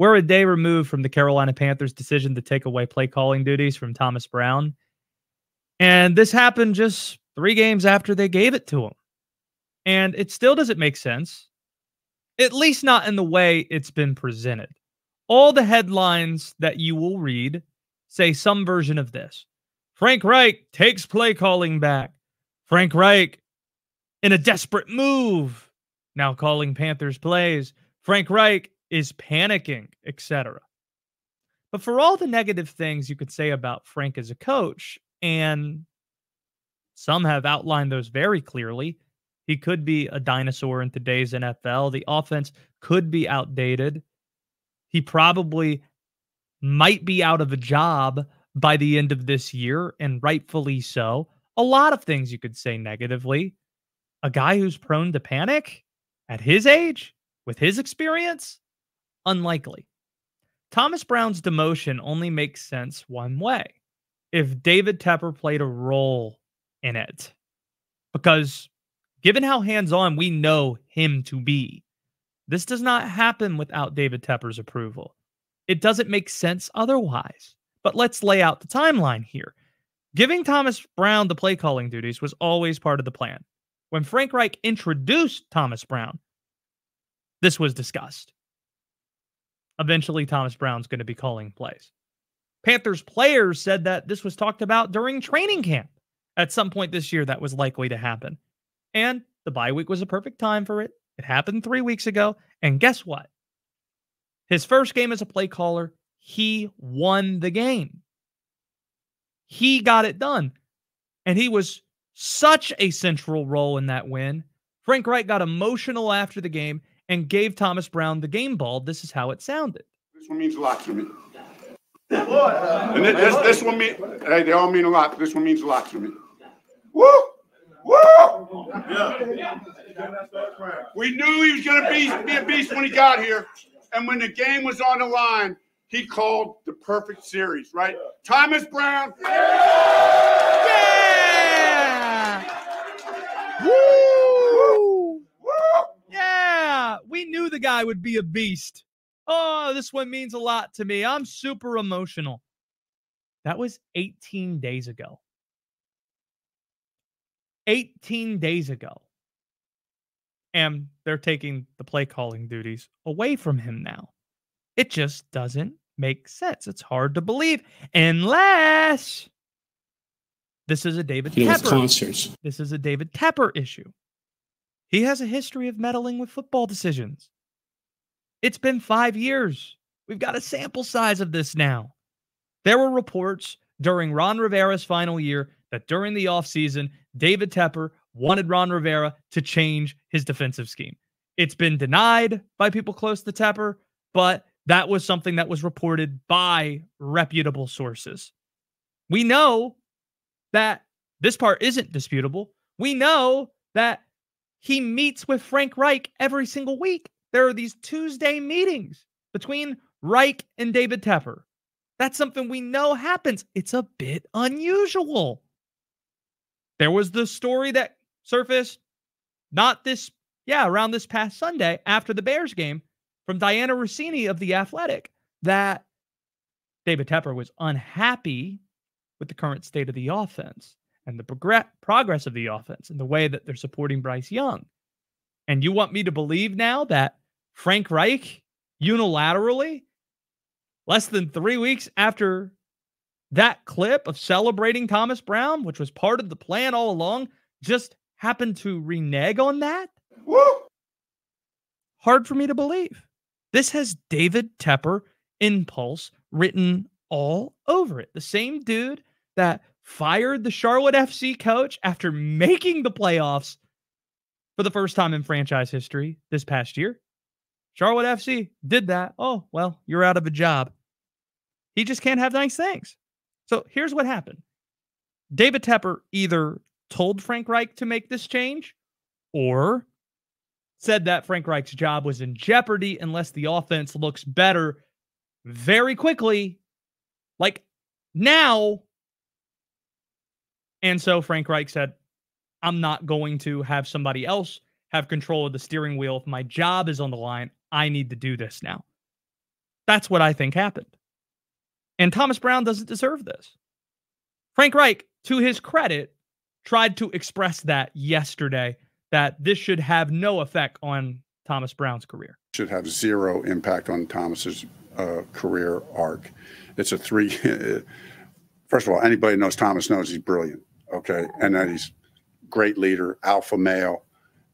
We're a day removed from the Carolina Panthers' decision to take away play calling duties from Thomas Brown. And this happened just three games after they gave it to him. And it still doesn't make sense, at least not in the way it's been presented. All the headlines that you will read say some version of this Frank Reich takes play calling back. Frank Reich in a desperate move, now calling Panthers plays. Frank Reich is panicking, etc. But for all the negative things you could say about Frank as a coach, and some have outlined those very clearly, he could be a dinosaur in today's NFL. The offense could be outdated. He probably might be out of a job by the end of this year, and rightfully so. A lot of things you could say negatively. A guy who's prone to panic at his age, with his experience, unlikely. Thomas Brown's demotion only makes sense one way if David Tepper played a role in it. Because given how hands on we know him to be, this does not happen without David Tepper's approval. It doesn't make sense otherwise. But let's lay out the timeline here. Giving Thomas Brown the play calling duties was always part of the plan. When Frank Reich introduced Thomas Brown, this was discussed. Eventually, Thomas Brown's going to be calling plays. Panthers players said that this was talked about during training camp at some point this year that was likely to happen. And the bye week was a perfect time for it. It happened three weeks ago. And guess what? His first game as a play caller, he won the game. He got it done. And he was such a central role in that win. Frank Reich got emotional after the game and gave Thomas Brown the game ball. This is how it sounded. This one means a lot to me. And this, this one mean, hey, they all mean a lot. This one means a lot to me. Woo! Woo! Yeah. We knew he was going to be, be a beast when he got here. And when the game was on the line, he called the perfect series, right? Thomas Brown. Yeah! Woo! Yeah! We knew the guy would be a beast. Oh, this one means a lot to me. I'm super emotional. That was 18 days ago. 18 days ago. And they're taking the play calling duties away from him now. It just doesn't make sense. It's hard to believe unless this is a David know, Tepper. concerts. This is a David Tepper issue. He has a history of meddling with football decisions. It's been five years. We've got a sample size of this now. There were reports during Ron Rivera's final year that during the offseason, David Tepper wanted Ron Rivera to change his defensive scheme. It's been denied by people close to Tepper, but that was something that was reported by reputable sources. We know that this part isn't disputable. We know that he meets with Frank Reich every single week. There are these Tuesday meetings between Reich and David Tepper. That's something we know happens. It's a bit unusual. There was the story that surfaced not this, yeah, around this past Sunday after the Bears game from Dianna Russini of The Athletic that David Tepper was unhappy with the current state of the offense and the progress progress of the offense and the way that they're supporting Bryce Young. And you want me to believe now that Frank Reich unilaterally, less than three weeks after that clip of celebrating Thomas Brown, which was part of the plan all along, just happened to renege on that? Woo! Hard for me to believe. This has David Tepper impulse written all over it. The same dude that fired the Charlotte FC coach after making the playoffs for the first time in franchise history this past year. Charlotte FC did that. Oh, well, you're out of a job. He just can't have nice things. So here's what happened David Tepper either told Frank Reich to make this change or said that Frank Reich's job was in jeopardy unless the offense looks better very quickly, like now. And so Frank Reich said, I'm not going to have somebody else have control of the steering wheel. If my job is on the line, I need to do this now. That's what I think happened. And Thomas Brown doesn't deserve this. Frank Reich, to his credit, tried to express that yesterday that this should have no effect on Thomas Brown's career. Should have zero impact on Thomas's uh, career arc. It's a three. First of all, anybody knows Thomas knows he's brilliant. Okay, and that he's great leader, alpha male,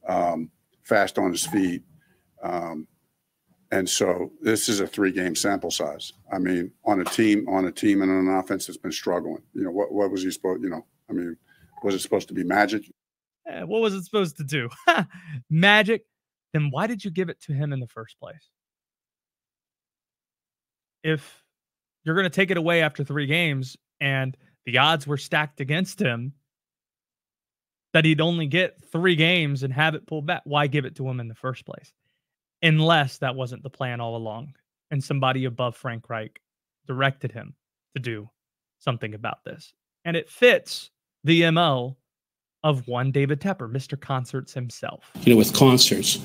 um, fast on his feet. Um, and so this is a three game sample size. I mean, on a team, on a team and on an offense that's been struggling. You know, what, what was he supposed, you know, I mean, was it supposed to be magic? Eh, what was it supposed to do? magic. Then why did you give it to him in the first place? If you're going to take it away after three games and the odds were stacked against him that he'd only get three games and have it pulled back, why give it to him in the first place? Unless that wasn't the plan all along and somebody above Frank Reich directed him to do something about this. And it fits the MO of one David Tepper, Mr. Concerts himself. You know, with concerts,